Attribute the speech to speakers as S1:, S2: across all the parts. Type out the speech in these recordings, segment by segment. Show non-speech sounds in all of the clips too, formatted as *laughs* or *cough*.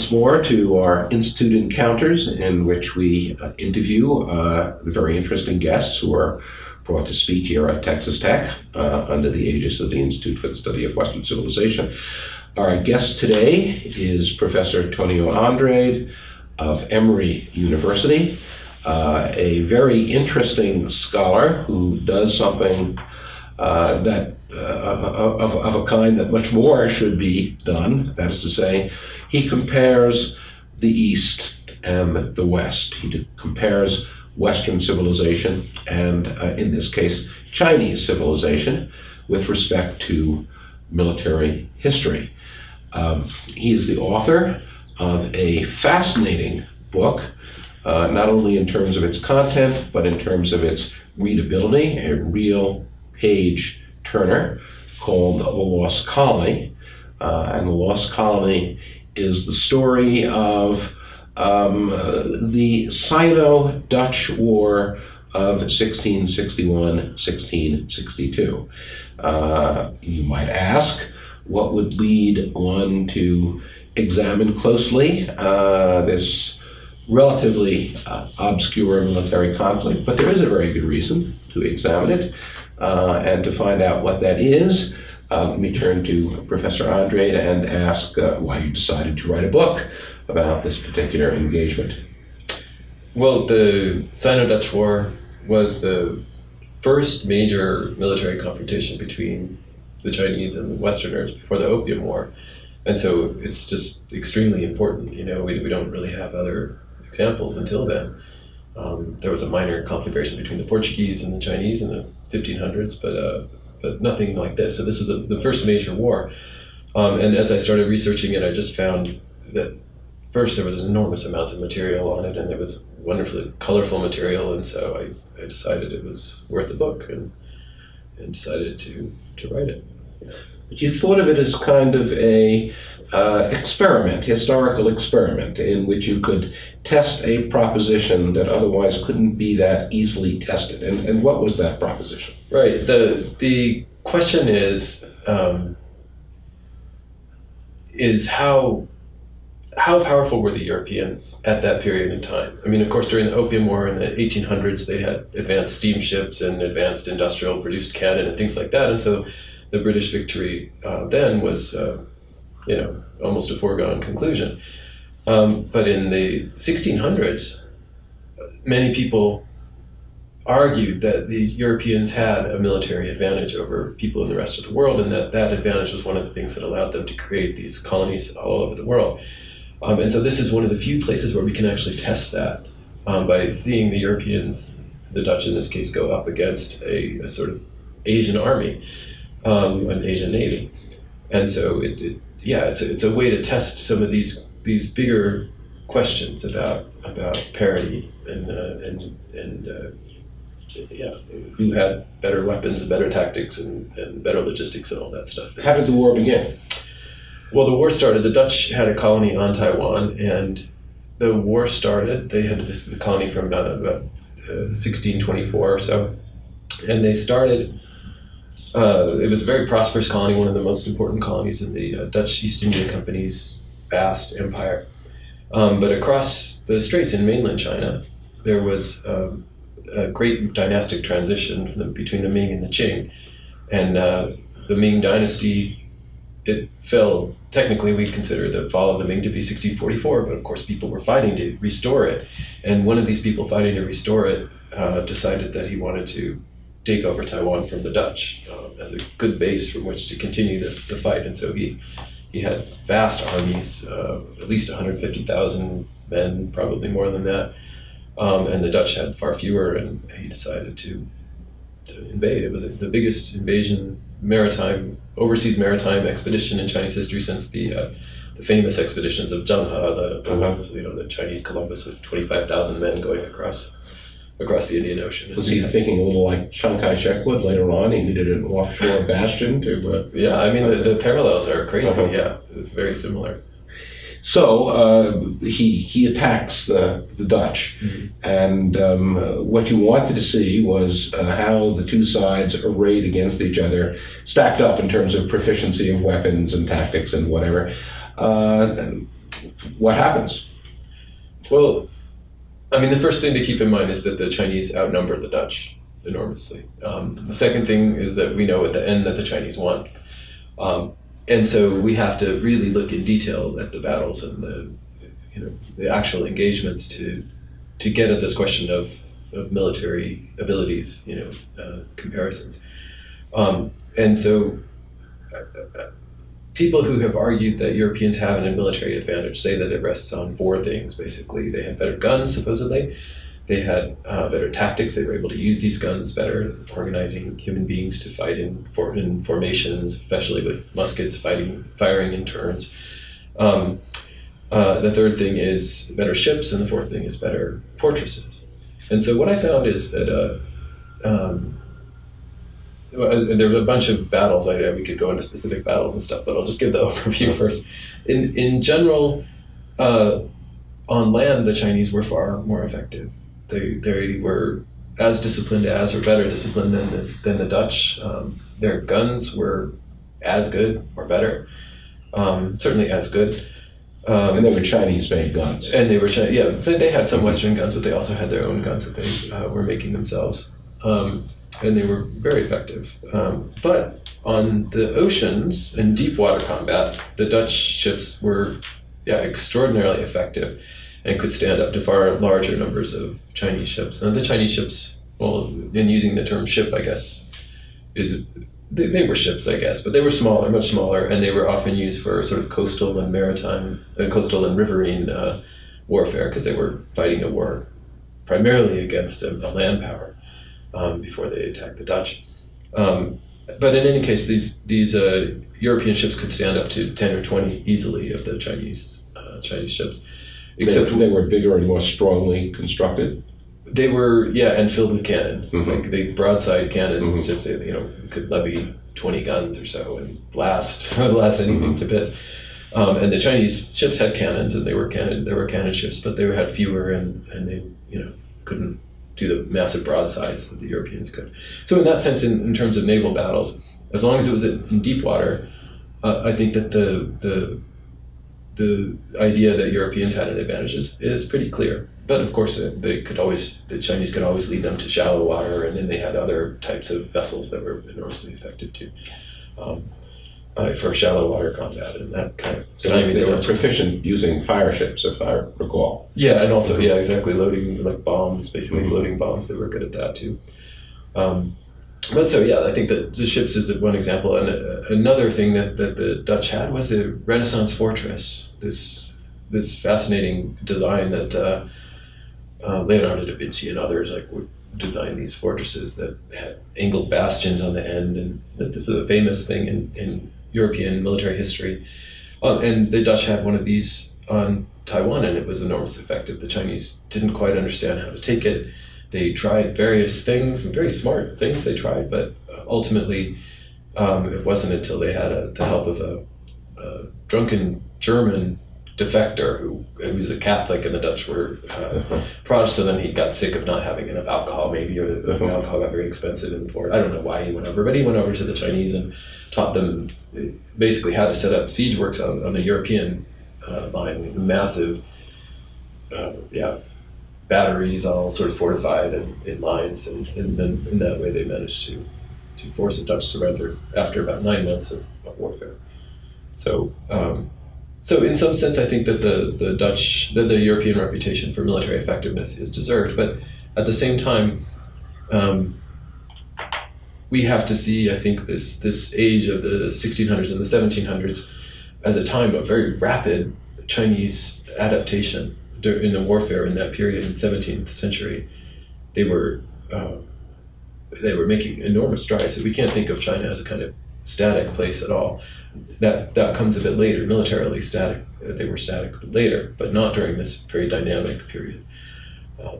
S1: Once more to our Institute Encounters, in which we uh, interview uh, the very interesting guests who are brought to speak here at Texas Tech uh, under the aegis of the Institute for the Study of Western Civilization. Our guest today is Professor Tonio Andrade of Emory University, uh, a very interesting scholar who does something uh, that of, of a kind that much more should be done. That is to say, he compares the East and the West. He compares Western civilization and, uh, in this case, Chinese civilization with respect to military history. Um, he is the author of a fascinating book, uh, not only in terms of its content, but in terms of its readability, a real page turner called The Lost Colony. Uh, and The Lost Colony is the story of um, uh, the Sino Dutch War of 1661 1662. Uh, you might ask, what would lead one to examine closely uh, this relatively uh, obscure military conflict? But there is a very good reason to examine it. Uh, and to find out what that is, uh, let me turn to Professor Andrade and ask uh, why you decided to write a book about this particular engagement.
S2: Well, the Sino Dutch War was the first major military confrontation between the Chinese and the Westerners before the Opium War. And so it's just extremely important. You know, we, we don't really have other examples until then. Um, there was a minor conflagration between the Portuguese and the Chinese in the 1500s, but uh, but nothing like this. So this was a, the first major war. Um, and as I started researching it, I just found that first there was enormous amounts of material on it, and there was wonderfully colorful material, and so I, I decided it was worth a book, and and decided to to write it.
S1: But you thought of it as kind of a uh, experiment, historical experiment, in which you could test a proposition that otherwise couldn't be that easily tested. And, and what was that proposition?
S2: Right. The the question is um, is how how powerful were the Europeans at that period in time? I mean, of course, during the Opium War in the 1800s, they had advanced steamships and advanced industrial produced cannon and things like that, and so the British victory uh, then was. Uh, you know, almost a foregone conclusion. Um, but in the 1600s, many people argued that the Europeans had a military advantage over people in the rest of the world, and that that advantage was one of the things that allowed them to create these colonies all over the world. Um, and so this is one of the few places where we can actually test that um, by seeing the Europeans, the Dutch in this case, go up against a, a sort of Asian army, um, an Asian navy. And so it, it yeah, it's a, it's a way to test some of these these bigger questions about about parity and uh, and and uh, yeah, who had better weapons and better tactics and, and better logistics and all that stuff.
S1: How did the war begin?
S2: Well, the war started. The Dutch had a colony on Taiwan, and the war started. They had this colony from uh, about 1624 uh, or so, and they started uh, it was a very prosperous colony, one of the most important colonies in the uh, Dutch East India Company's vast empire. Um, but across the straits in mainland China, there was um, a great dynastic transition the, between the Ming and the Qing. And uh, the Ming dynasty, it fell, technically, we consider the fall of the Ming to be 1644, but of course, people were fighting to restore it. And one of these people fighting to restore it uh, decided that he wanted to take over Taiwan from the Dutch uh, as a good base from which to continue the, the fight. And so he, he had vast armies, uh, at least 150,000 men, probably more than that. Um, and the Dutch had far fewer, and he decided to, to invade. It was the biggest invasion, maritime, overseas maritime expedition in Chinese history since the uh, the famous expeditions of Zheng He, the, the uh-huh. you know the Chinese Columbus with 25,000 men going across across the Indian Ocean.
S1: Was he thinking a little like Chiang Kai-shek would later on? He needed an offshore *laughs* bastion to. Uh,
S2: yeah, I mean the, the parallels are crazy. Uh-huh. Yeah, it's very similar.
S1: So uh, he he attacks the the Dutch, mm-hmm. and um, what you wanted to see was uh, how the two sides arrayed against each other, stacked up in terms of proficiency of weapons and tactics and whatever. uh, what happens?
S2: Well, I mean, the first thing to keep in mind is that the Chinese outnumber the Dutch enormously. Um, the second thing is that we know at the end that the Chinese won. Um, and so we have to really look in detail at the battles and the, you know, the actual engagements to, to get at this question of, of military abilities, you know, uh, comparisons. Um, and so uh, people who have argued that Europeans have a military advantage say that it rests on four things basically. They had better guns, supposedly. They had uh, better tactics. They were able to use these guns better, organizing human beings to fight in, for, in formations, especially with muskets, fighting, firing in turns. Um, uh, the third thing is better ships, and the fourth thing is better fortresses. And so what I found is that uh, um, there were a bunch of battles. I, we could go into specific battles and stuff, but I'll just give the *laughs* overview first. In in general, uh, on land, the Chinese were far more effective. They they were as disciplined as or better disciplined than the, than the Dutch. Um, their guns were as good or better, um, certainly as good.
S1: Um, and they were Chinese-made guns.
S2: And they were yeah. So they had some Western guns, but they also had their own guns that they uh, were making themselves. Um, and they were very effective. Um, but on the oceans in deep water combat, the Dutch ships were yeah, extraordinarily effective and could stand up to far larger numbers of Chinese ships. And the Chinese ships, well, in using the term ship, I guess, is they, they, were ships, I guess, but they were smaller, much smaller, and they were often used for sort of coastal and maritime, uh, coastal and riverine uh, warfare because they were fighting a war primarily against a, a land power um, before they attacked the Dutch. Um, but in any case, these these uh, European ships could stand up to ten or twenty easily of the Chinese uh, Chinese ships.
S1: Except they, they, were bigger and more strongly constructed.
S2: They were, yeah, and filled with cannons. Mm-hmm. Like the broadside cannons, mm-hmm. you know, could levy twenty guns or so and blast *laughs* blast anything mm-hmm. to bits. Um, and the Chinese ships had cannons, and they were cannon. There were cannon ships, but they had fewer, and and they you know couldn't do the massive broadsides that the Europeans could. So in that sense, in, in terms of naval battles, as long as it was in deep water, uh, I think that the the the idea that Europeans had an advantage is, is pretty clear. But of course, uh, they could always the Chinese could always lead them to shallow water, and then they had other types of vessels that were enormously effective too. Um, uh, for shallow water combat and that kind of.
S1: So they, they were proficient using fire ships, if I recall.
S2: Yeah, and also yeah, exactly loading like bombs, basically mm-hmm. floating bombs. They were good at that too. Um, but so yeah, I think that the ships is one example, and uh, another thing that, that the Dutch had was a Renaissance fortress. This this fascinating design that uh, uh, Leonardo da Vinci and others like would design these fortresses that had angled bastions on the end, and that this is a famous thing in, in European military history. Uh, and the Dutch had one of these on Taiwan, and it was enormously effective. The Chinese didn't quite understand how to take it. They tried various things, very smart things they tried, but ultimately um, it wasn't until they had a, the help of a, a drunken German defector who, who, was a Catholic and the Dutch were uh, *laughs* Protestant and he got sick of not having enough alcohol maybe or the alcohol got very expensive in Fort. I don't know why he went over, but he went over to the Chinese and taught them basically how to set up siege works on, on a European uh, line, massive, uh, yeah, batteries all sort of fortified and in lines, and, and then in that way they managed to to force a Dutch surrender after about nine months of, of warfare. So. Um, so in some sense, I think that the, the Dutch, the, the European reputation for military effectiveness is deserved, but at the same time, um, we have to see, I think, this this age of the 1600s and the 1700s as a time of very rapid Chinese adaptation in the warfare in that period in the 17th century. They were uh, they were making enormous strides. We can't think of China as a kind of static place at all. That that comes a bit later. Militarily static, they were static later, but not during this very dynamic period. Um,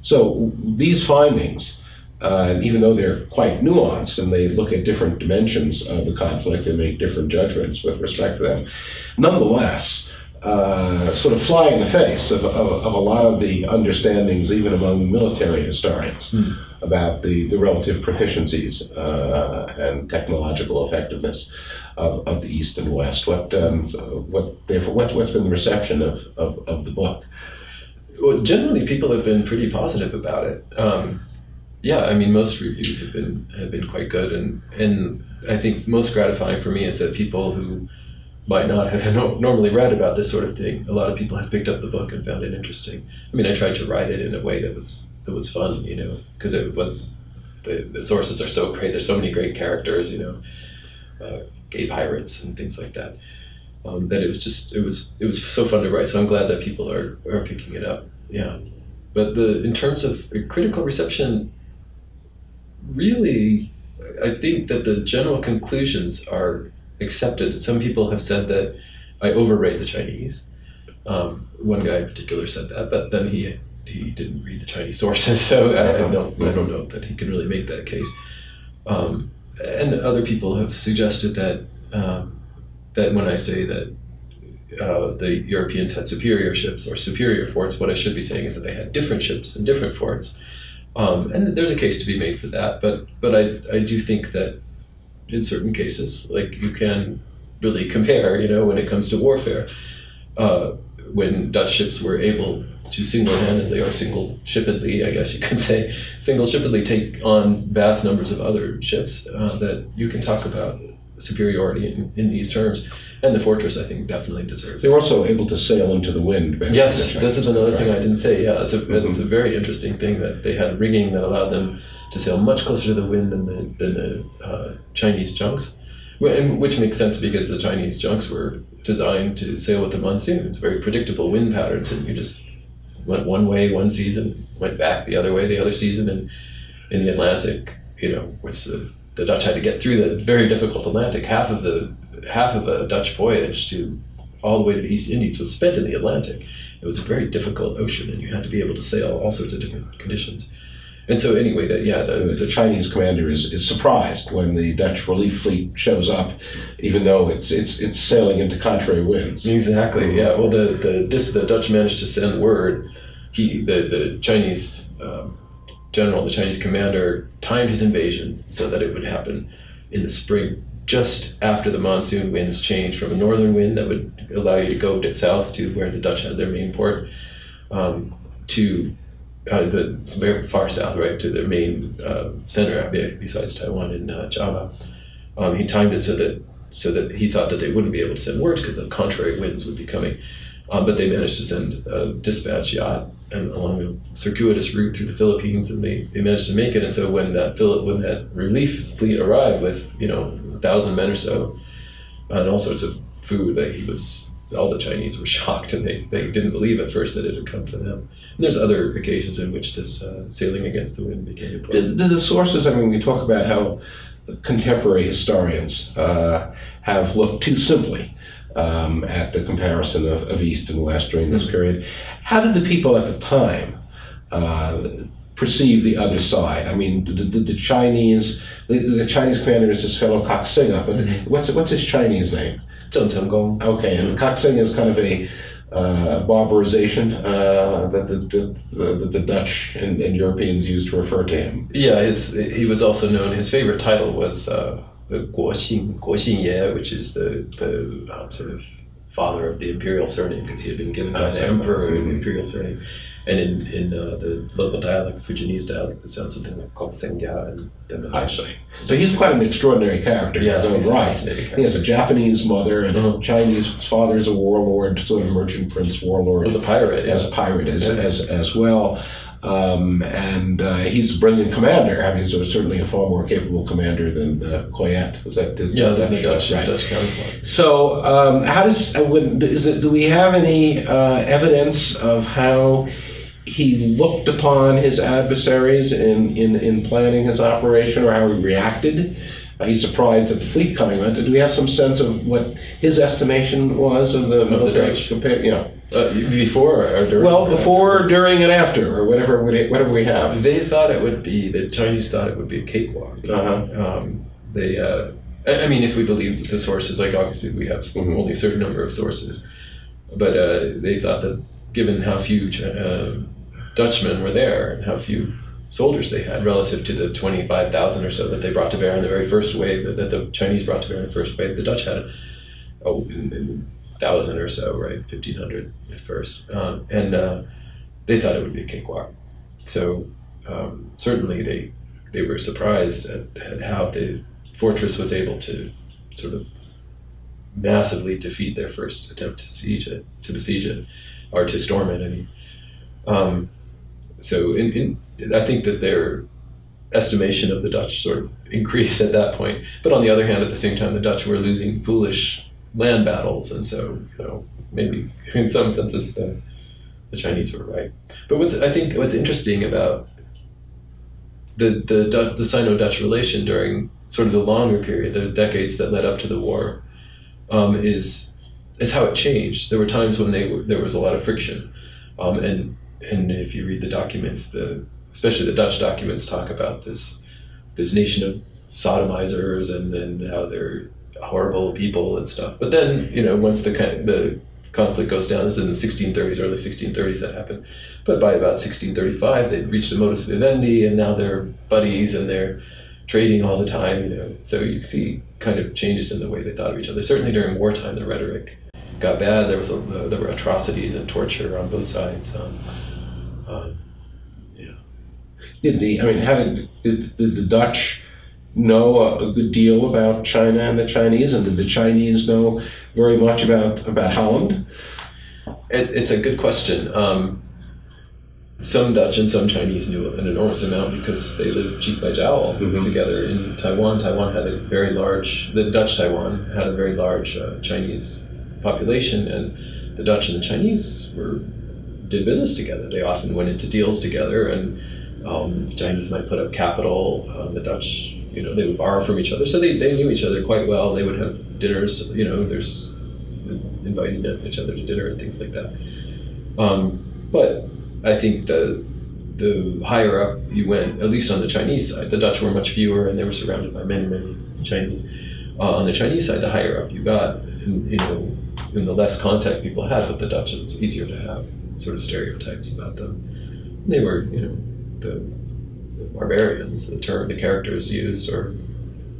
S1: so these findings uh, even though they're quite nuanced and they look at different dimensions of the conflict and make different judgments with respect to them, nonetheless, uh, sort of fly in the face of, of, of, a lot of the understandings, even among military historians, mm. about the, the relative proficiencies uh, and technological effectiveness of, of the East and West. What, um, what, therefore, what, what's been the reception of, of, of the book?
S2: Well, generally, people have been pretty positive about it. Um, yeah, I mean, most reviews have been have been quite good, and and I think most gratifying for me is that people who might not have *laughs* normally read about this sort of thing. A lot of people have picked up the book and found it interesting. I mean, I tried to write it in a way that was that was fun, you know, because it was the the sources are so great. There's so many great characters, you know, uh, gay pirates and things like that. Um, that it was just it was it was so fun to write. So I'm glad that people are are picking it up. Yeah, but the in terms of critical reception, really, I think that the general conclusions are accepted. Some people have said that I overrate the Chinese. Um, one guy in particular said that, but then he he didn't read the Chinese sources, *laughs* so I, I don't I don't know that he can really make that case. Um, and other people have suggested that um, that when I say that uh, the Europeans had superior ships or superior forts, what I should be saying is that they had different ships and different forts. Um, and there's a case to be made for that, but but I I do think that in certain cases. Like you can really compare, you know, when it comes to warfare. Uh, when Dutch ships were able to single-handedly or single-shippedly, I guess you could *laughs* say, single-shippedly take on vast numbers of other ships, uh, that you can talk about superiority in, in these terms. And the fortress, I think, definitely deserves.
S1: They were also able to sail into the wind.
S2: Yes, this is another right. thing I didn't say. Yeah, it's a mm-hmm. it's a very interesting thing that they had rigging that allowed them to sail much closer to the wind than the, than the uh, Chinese junks, which makes sense because the Chinese junks were designed to sail with the monsoon. It's very predictable wind patterns, and you just went one way one season, went back the other way the other season, and in the Atlantic, you know, with the, the Dutch had to get through the very difficult Atlantic. Half of the half of a Dutch voyage to all the way to the East Indies was spent in the Atlantic. It was a very difficult ocean, and you had to be able to sail all sorts of different conditions. And so anyway, that yeah,
S1: the, the Chinese commander is, is surprised when the Dutch relief fleet shows up, even though it's it's it's sailing into contrary winds.
S2: Exactly. Yeah. Well, the the the Dutch managed to send word. He the the Chinese um, general, the Chinese commander, timed his invasion so that it would happen in the spring, just after the monsoon winds changed from a northern wind that would allow you to go south to where the Dutch had their main port, um, to uh, the very far south, right to the main uh, center besides Taiwan and uh, Java. Um, he timed it so that so that he thought that they wouldn't be able to send words because the contrary winds would be coming. Um, but they managed to send a dispatch yacht along a circuitous route through the Philippines, and they, they managed to make it. And so when that when that relief fleet arrived with you know a thousand men or so and all sorts of food, that he was all the Chinese were *laughs* shocked and they, they didn't believe at first that it had come from them. And there's other occasions in which this uh, sailing against the wind became important.
S1: The, the, sources, I mean, we talk about how contemporary historians uh, have looked too simply um, at the comparison of, of, East and West during this mm-hmm. period. How did the people at the time uh, perceive the other side? I mean, the, the, the Chinese, the, the, Chinese commander is this fellow Koxinga, but mm-hmm. what's, what's his Chinese name?
S2: Zheng Chenggong.
S1: Okay, and Koxinga is kind of a uh, barbarization uh, that the, the, the, Dutch and, and, Europeans used to refer to him.
S2: Yeah, his, he was also known, his favorite title was uh, Guoxin, Guoxin Ye, which is the, the um, sort of father of the imperial surname because he had been given by the emperor an imperial surname. And in, in uh, the local dialect, the Fujianese dialect, it sounds something like Koksengya. And
S1: then I see. So he's quite an extraordinary character yeah, in his own right. He has a Japanese mother and uh-huh. a Chinese father is a warlord, sort of merchant prince warlord.
S2: As a pirate.
S1: Yeah. As a pirate as, yeah. as, as well. Um, and uh, he's a brilliant commander. I mean, he's certainly a far more capable commander than uh, Coyet. Was that
S2: his, yeah, Dutch, the Dutch, right. Dutch counterpart.
S1: So, um, how does uh, when, it, do we have any uh, evidence of how he looked upon his adversaries in, in, in planning his operation or how he reacted. Uh, he's surprised at the fleet coming. But do we have some sense of what his estimation was of the military? Compared, you know,
S2: uh, before or during?
S1: Well, before, after? during, and after, or whatever, whatever we have.
S2: They thought it would be the Chinese thought it would be a cakewalk. Uh-huh. Um, they, uh, I mean, if we believe the sources, like obviously we have mm-hmm. only a certain number of sources but uh, they thought that given how few uh, Dutchmen were there and how few soldiers they had relative to the 25,000 or so that they brought to bear in the very first wave that, the Chinese brought to bear in the first wave, the Dutch had oh, thousand or so, right, 1,500 at first, um, and uh, they thought it would be a cakewalk. So um, certainly they they were surprised at, at how the fortress was able to sort of massively defeat their first attempt to siege it, to besiege it, or to storm it. I mean, um, so in, in, I think that their estimation of the Dutch sort of increased at that point. But on the other hand, at the same time, the Dutch were losing foolish land battles, and so you know maybe *laughs* in some senses the the Chinese were right. But what's I think what's interesting about the the the Sino-Dutch relation during sort of the longer period, the decades that led up to the war, um, is is how it changed. There were times when they were, there was a lot of friction, um, and and if you read the documents, the especially the Dutch documents talk about this this nation of sodomizers and then how they're horrible people and stuff. But then you know once the the conflict goes down, this is in the 1630s, early 1630s that happened. But by about 1635, they'd reached a modus vivendi, and now they're buddies and they're trading all the time. You know, so you see kind of changes in the way they thought of each other. Certainly during wartime, the rhetoric got bad. There was a, there were atrocities and torture on both sides. Um, um, yeah.
S1: Did the I mean, how did, did, did the Dutch know a, good deal about China and the Chinese, and did the Chinese know very much about about Holland?
S2: It, it's a good question. Um, some Dutch and some Chinese knew an enormous amount because they lived cheek by jowl mm-hmm. together in Taiwan. Taiwan had a very large, the Dutch Taiwan had a very large uh, Chinese population, and the Dutch and the Chinese were did business together. They often went into deals together, and um, the Chinese might put up capital. Uh, the Dutch, you know, they would borrow from each other, so they, they knew each other quite well. They would have dinners. You know, there's inviting each other to dinner and things like that. Um, but I think the the higher up you went, at least on the Chinese side, the Dutch were much fewer, and they were surrounded by many, many Chinese. Uh, on the Chinese side, the higher up you got, and, you know, and the less contact people had with the Dutch, it's easier to have sort of stereotypes about them. They were, you know, the, the barbarians. The term, the characters used are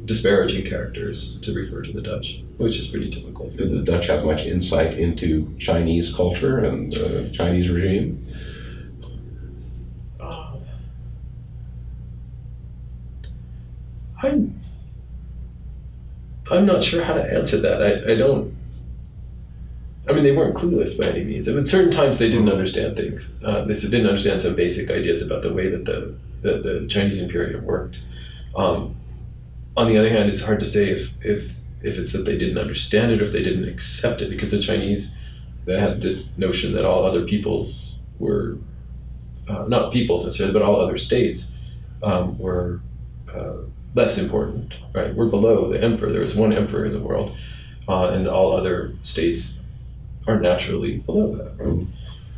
S2: disparaging characters to refer to the Dutch, which is pretty typical.
S1: Did the Dutch have much insight into Chinese culture and the Chinese regime?
S2: I'm I'm not sure how to answer that. I, I don't. I mean, they weren't clueless by any means. I mean, certain times they didn't understand things. Uh, they didn't understand some basic ideas about the way that the the, the Chinese Imperium worked. Um, on the other hand, it's hard to say if if if it's that they didn't understand it or if they didn't accept it, because the Chinese they had this notion that all other peoples were uh, not peoples necessarily, but all other states um, were. Uh, less important, right? We're below the emperor. There is one emperor in the world, uh, and all other states are naturally below that, right?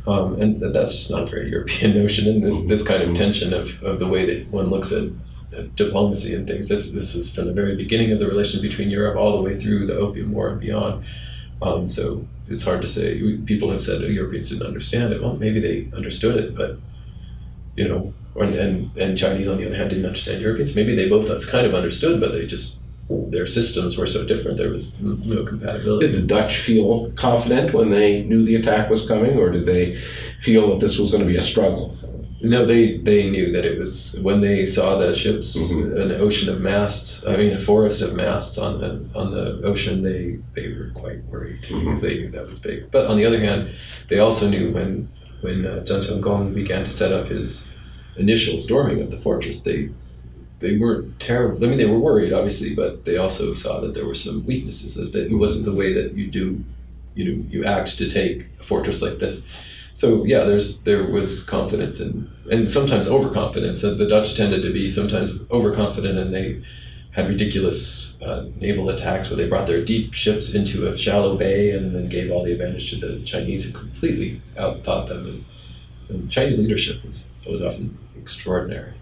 S2: Um, and that's just not a very European *laughs* notion. And this, this kind of tension of, of the way that one looks at, at diplomacy and things, this, this is from the very beginning of the relation between Europe all the way through the Opium War and beyond. Um, so it's hard to say. People have said oh, Europeans didn't understand it. Well, maybe they understood it, but you know, and, and, and Chinese on the other hand didn't understand Europeans. Maybe they both that's kind of understood, but they just their systems were so different there was no compatibility.
S1: Did the Dutch feel confident when they knew the attack was coming, or did they feel that this was going to be a struggle?
S2: No, they, they knew that it was when they saw the ships, mm-hmm. an ocean of masts. I mean, a forest of masts on the on the ocean. They they were quite worried mm-hmm. because they knew that was big. But on the other hand, they also knew when when uh, Zhang Gong began to set up his initial storming of the fortress, they they weren't terrible. I mean, they were worried, obviously, but they also saw that there were some weaknesses. That, it wasn't the way that you do, you know, you act to take a fortress like this. So yeah, there's there was confidence and and sometimes overconfidence. the Dutch tended to be sometimes overconfident, and they had ridiculous uh, naval attacks where they brought their deep ships into a shallow bay and then gave all the advantage to the Chinese, who completely outthought them. And, and Chinese leadership was was often extraordinary,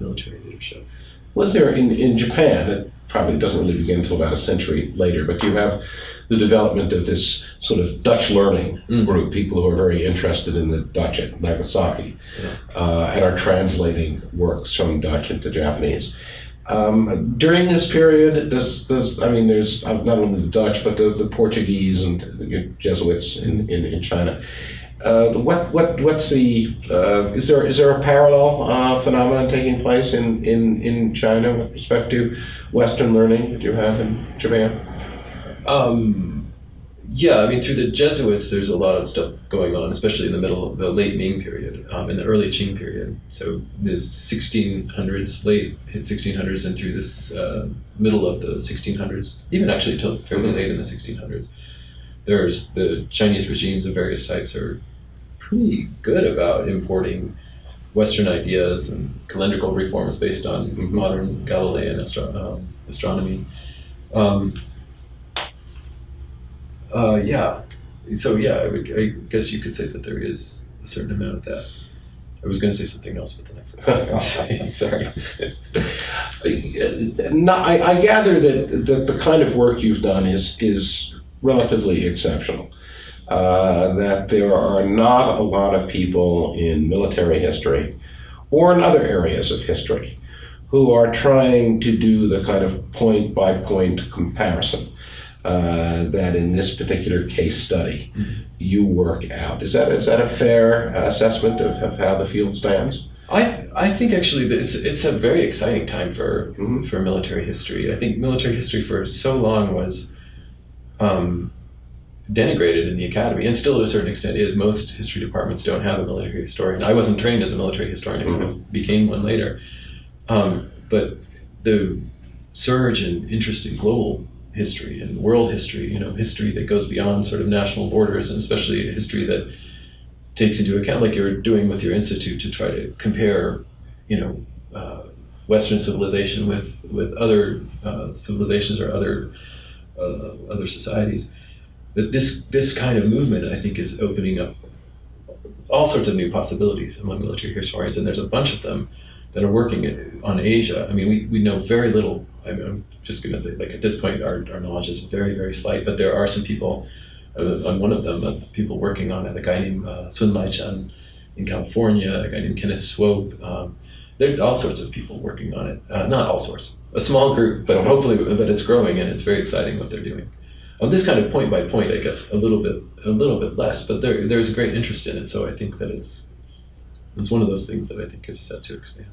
S2: military leadership.
S1: Was there in, in Japan, it probably doesn't really begin until about a century later, but you have the development of this sort of Dutch learning
S2: Mm.
S1: group, people who are very interested in the Dutch at Nagasaki uh, and are translating works from Dutch into Japanese. Um, during this period, does, does I mean, there's uh, not only the Dutch, but the, the Portuguese and the Jesuits in, in, in China. Uh, what what what's the uh, is there is there a parallel uh, phenomenon taking place in, in, in China with respect to Western learning that you have in Japan?
S2: Um, yeah, I mean, through the Jesuits, there's a lot of stuff going on, especially in the middle of the late Ming period, um, in the early Qing period. So the 1600s, late 1600s, and through this uh, middle of the 1600s, even actually till fairly late in the 1600s, there's the Chinese regimes of various types are pretty good about importing Western ideas and calendrical reforms based on
S1: Mhm.
S2: modern Galilean astro- um, astronomy. Um, uh, yeah. So yeah, I, would, I guess you could say that there is a certain amount of that. I was going to say something else, but then I forgot. what I was saying. I'm *laughs* sorry. *laughs*
S1: No, I, I gather that, that the kind of work you've done is is relatively exceptional. Uh, that there are not a lot of people in military history or in other areas of history who are trying to do the kind of point by point comparison uh, that in this particular case study
S2: Mhm.
S1: you work out. Is that is that a fair assessment of, of how the field stands?
S2: I, I think actually that it's it's a very exciting time for
S1: Mhm.
S2: for military history. I think military history for so long was um, denigrated in the academy, and still to a certain extent is. Most history departments don't have a military historian. I wasn't trained as a military historian; I kind of became one later. Um, but the surge in interest in global history and world history, you know, history that goes beyond sort of national borders, and especially history that takes into account, like you're doing with your institute, to try to compare, you know, uh, Western civilization with with other uh, civilizations or other uh, other societies. That this this kind of movement, I think, is opening up all sorts of new possibilities among military historians, and there's a bunch of them that are working on Asia. I mean, we, we know very little. I I'm just going to say, like at this point, our, our knowledge is very very slight. But there are some people. Uh, on one of them, uh, people working on it, a guy named uh, Sun Lai Chen in California, a guy named Kenneth Swope. Um, there are all sorts of people working on it. Uh, not all sorts, a small group, but hopefully, but it's growing and it's very exciting what they're doing. On this kind of point by point, I guess a little bit, a little bit less, but there, there's a great interest in it. So I think that it's, it's one of those things that I think is set to expand.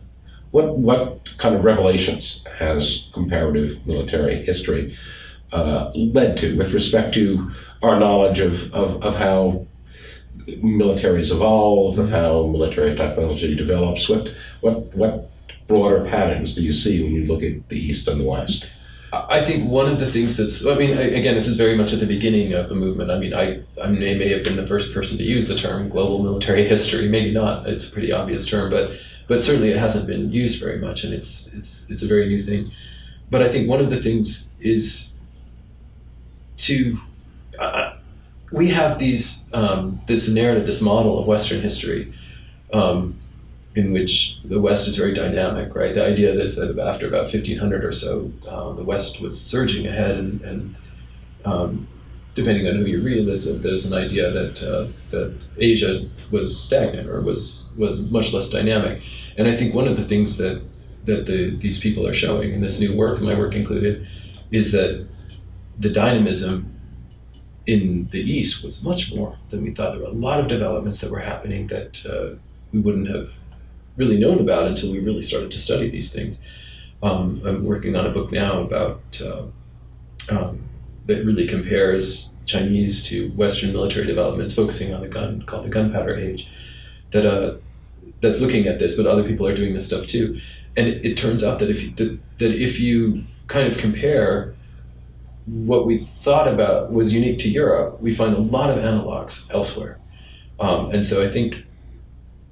S1: What what kind of revelations has comparative military history uh, led to with respect to our knowledge of, of, of how militaries evolve, of how military technology develops? What what what broader patterns do you see when you look at the East and the West?
S2: I think one of the things that's, I mean, again, this is very much at the beginning of a movement. I mean, I, I may, may have been the first person to use the term global military history. Maybe not. It's a pretty obvious term, but but certainly it hasn't been used very much, and it's it's it's a very new thing. But I think one of the things is to uh, we have these um, this narrative, this model of Western history. Um, in which the West is very dynamic, right? The idea is that after about 1500 or so, uh, the West was surging ahead, and, and um, depending on who you read, there's, a, there's an idea that uh, that Asia was stagnant or was was much less dynamic. And I think one of the things that that the, these people are showing in this new work, my work included, is that the dynamism in the East was much more than we thought. There were a lot of developments that were happening that uh, we wouldn't have really known about until we really started to study these things. Um, I'm working on a book now about uh, um, that really compares Chinese to Western military developments, focusing on the gun, called the Gunpowder Age. That uh, that's looking at this, but other people are doing this stuff too. And it, it turns out that if you, that, that if you kind of compare what we thought about was unique to Europe, we find a lot of analogs elsewhere. Um, and so I think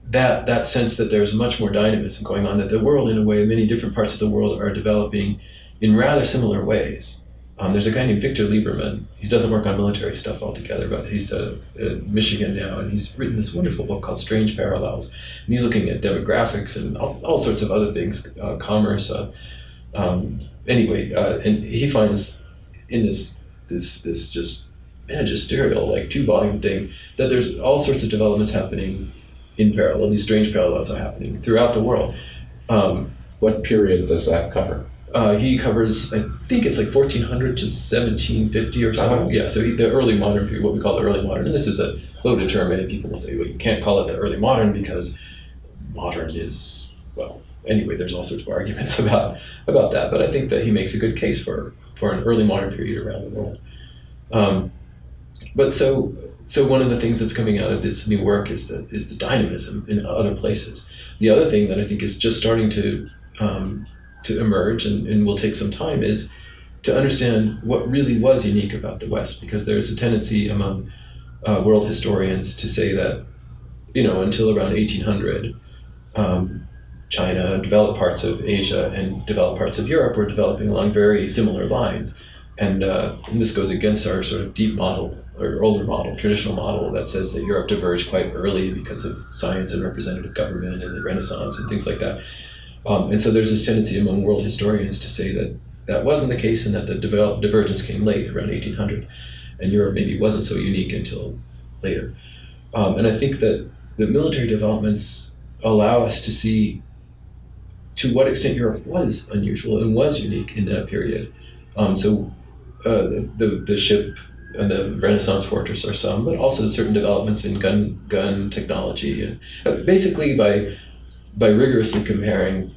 S2: that that sense that there's much more dynamism going on, that the world, in a way, many different parts of the world are developing in rather similar ways. Um, there's a guy named Victor Lieberman. He doesn't work on military stuff altogether, but he's uh, in Michigan now, and he's written this wonderful book called Strange Parallels. And he's looking at demographics and all, all sorts of other things, uh, commerce, uh, Um, anyway, uh, and he finds in this this this just magisterial like two volume thing that there's all sorts of developments happening in parallel. These strange parallels are happening throughout the world. Um,
S1: what period does that cover?
S2: Uh, he covers, I think it's like 1400 to 1750 or so. Uh-huh. Yeah, so he, the early modern period, what we call the early modern. And this is a loaded term. Many people will say, well, you can't call it the early modern because modern is, well, anyway, there's all sorts of arguments *laughs* about about that. But I think that he makes a good case for, for an early modern period around the world. Um, but so so one of the things that's coming out of this new work is the is the dynamism in other places. The other thing that I think is just starting to um, to emerge and, and will take some time is to understand what really was unique about the West, because there's a tendency among uh, world historians to say that you know until around 1800. Um, China, developed parts of Asia, and developed parts of Europe were developing along very similar lines. And, uh, and this goes against our sort of deep model or older model, traditional model that says that Europe diverged quite early because of science and representative government and the Renaissance and things like that. Um, and so there's this tendency among world historians to say that that wasn't the case and that the develop, divergence came late, around 1800, and Europe maybe wasn't so unique until later. Um, and I think that the military developments allow us to see to what extent Europe was unusual and was unique in that period. Um, so uh, the, the ship the Renaissance fortress are some, but also certain developments in gun gun technology, and uh, basically by by rigorously comparing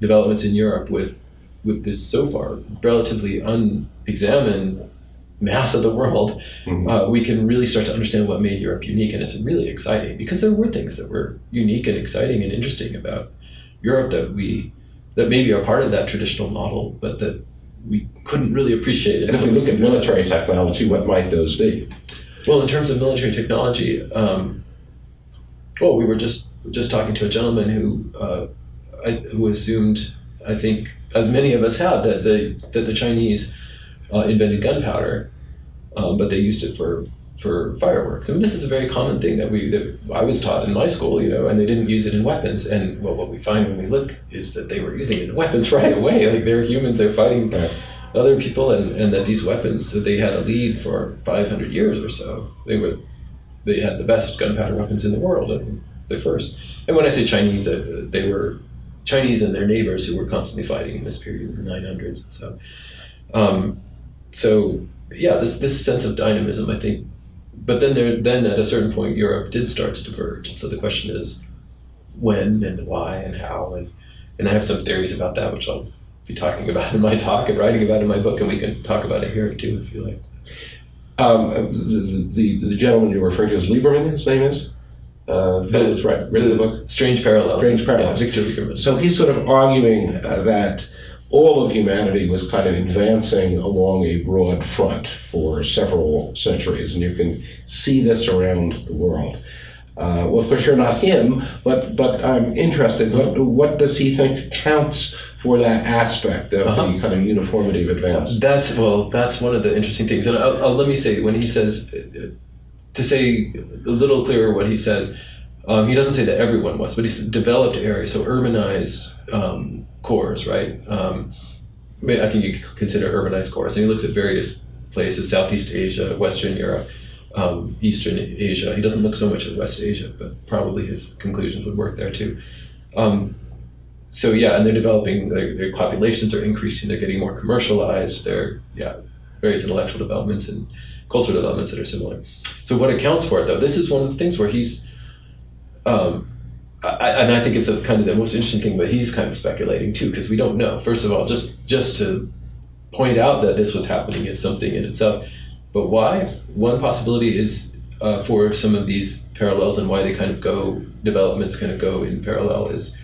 S2: developments in Europe with with this so far relatively unexamined mass of the world, mm-hmm. uh, we can really start to understand what made Europe unique, and it's really exciting because there were things that were unique and exciting and interesting about Europe that we that maybe are part of that traditional model, but that we couldn't really appreciate it.
S1: And if we look at military technology, what might those be?
S2: Well, in terms of military technology, um, well, we were just just talking to a gentleman who uh, I, who assumed, I think, as many of us had, that the that the Chinese uh, invented gunpowder, um, but they used it for for fireworks. I mean, this is a very common thing that we that I was taught in my school, you know, and they didn't use it in weapons. And well, what we find when we look is that they were using it in weapons *laughs* right away. Like they're humans, they're fighting right. other people, and, and that these weapons, so they had a lead for 500 years or so. They were they had the best gunpowder weapons in the world, and the first. And when I say Chinese, uh, they were Chinese and their neighbors who were constantly fighting in this period in the 900s. And so, um, so yeah, this this sense of dynamism, I think but then there, then at a certain point, Europe did start to diverge. And so the question is, when and why and how and and I have some theories about that, which I'll be talking about in my talk and writing about in my book, and we can talk about it here too if you like.
S1: Um, the, the, the gentleman you're referring to is Lieberman. His name is. Uh,
S2: the, right. Written the, the book. Strange Parallels.
S1: Strange Parallels.
S2: Yeah, Victor Lieberman.
S1: So he's sort of arguing uh, that all of humanity was kind of advancing along a broad front for several centuries, and you can see this around the world. Uh, well, of course, you're not him, but but I'm interested. What what does he think counts for that aspect of uh-huh. the kind of uniformity of advance?
S2: That's well, that's one of the interesting things. And I'll, I'll, let me say when he says to say a little clearer what he says. Um, he doesn't say that everyone was, but he's developed areas, so urbanized um, cores, right? Um, I think you could consider urbanized cores. And he looks at various places, Southeast Asia, Western Europe, um, Eastern Asia. He doesn't look so much at West Asia, but probably his conclusions would work there too. Um, so yeah, and they're developing, their, their, populations are increasing, they're getting more commercialized, they're, yeah, various intellectual developments and cultural developments that are similar. So what accounts for it though? This is one of the things where he's, um, I, and I think it's a kind of the most interesting thing, but he's kind of speculating too because we don't know. First of all, just just to point out that this was happening is something in itself, but why? One possibility is uh, for some of these parallels and why they kind of go developments kind of go in parallel is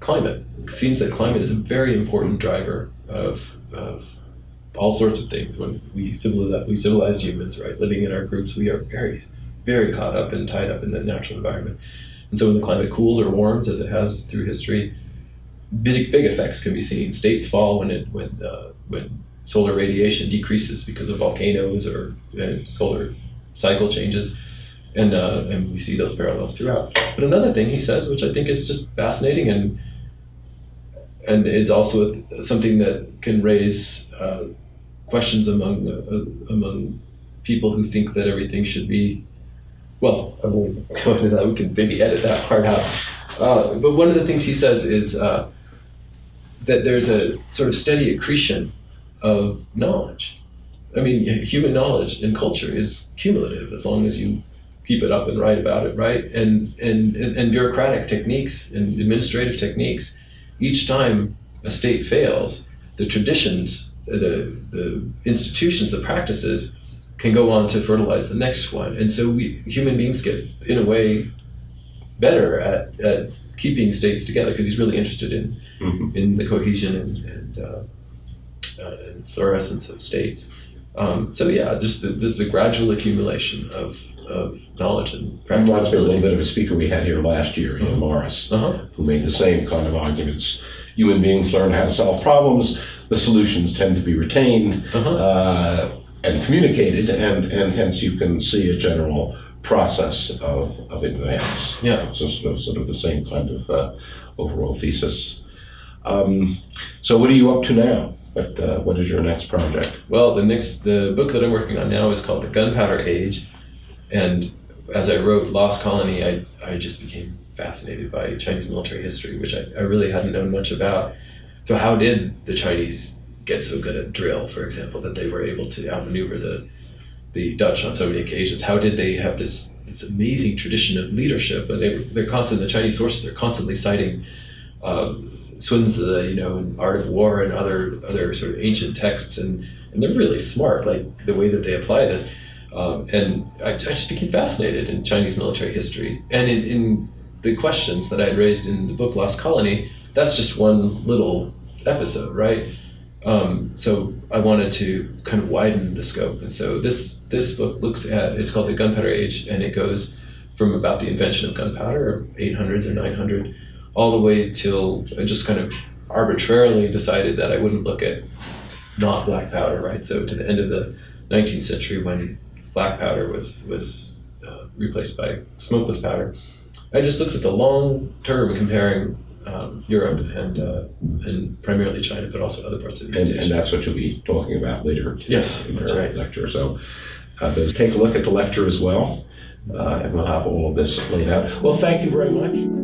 S2: climate. It seems that climate is a very important driver of, of all sorts of things. When we civilize, we civilized humans, right, living in our groups, we are very, very caught up and tied up in the natural environment. And so when the climate cools or warms, as it has through history, big big effects can be seen. States fall when it when uh, when solar radiation decreases because of volcanoes or uh, solar cycle changes, and uh, and we see those parallels throughout. But another thing he says, which I think is just fascinating and and is also something that can raise uh, questions among uh, among people who think that everything should be. Well, I won't go into that. We could maybe edit that part out. Uh, but one of the things he says is uh, that there's a sort of steady accretion of knowledge. I mean, human knowledge and culture is cumulative as long as you keep it up and write about it, right? And and and bureaucratic techniques and administrative techniques. Each time a state fails, the traditions, the the institutions, the practices can go on to fertilize the next one. And so we human beings get, in a way, better at, at keeping states together because he's really interested in mm-hmm. in the cohesion and, and, uh, uh, and florescence of states. Um, so yeah, just the, just the gradual accumulation of, of knowledge and practice.
S1: Reminds me a little bit of a speaker we had here last year, Ian uh-huh. Morris, uh-huh. who made the same kind of arguments. Human beings learn how to solve problems. The solutions tend to be retained uh-huh. uh, and communicated, and, and hence you can see a general process of, of advance.
S2: Yeah.
S1: So sort of, sort of the same kind of uh, overall thesis. Um, so what are you up to now? What, uh, what is your next project?
S2: Well, the next the book that I'm working on now is called The Gunpowder Age, and as I wrote Lost Colony, I, I just became fascinated by Chinese military history, which I, I really hadn't known much about. So how did the Chinese get so good at drill, for example, that they were able to outmaneuver the the Dutch on so many occasions. How did they have this this amazing tradition of leadership? And they they're constantly the Chinese sources are constantly citing um, Sun Tzu, you know, in Art of War and other other sort of ancient texts, and and they're really smart, like the way that they apply this. Um, and I, I, just became fascinated in Chinese military history and in, in the questions that I had raised in the book Lost Colony. That's just one little episode, right? Um, so I wanted to kind of widen the scope, and so this this book looks at it's called the Gunpowder Age, and it goes from about the invention of gunpowder, 800s or 900, all the way till I just kind of arbitrarily decided that I wouldn't look at not black powder, right? So to the end of the 19th century, when black powder was was uh, replaced by smokeless powder, I just looked at the long term comparing um, Europe and uh, and primarily China, but also other parts of East
S1: and,
S2: Asia.
S1: And that's what you'll be talking about later today
S2: yes,
S1: in
S2: that's right.
S1: lecture. So uh, take a look at the lecture as well, uh, and we'll have all of this laid out. Well, thank you very much.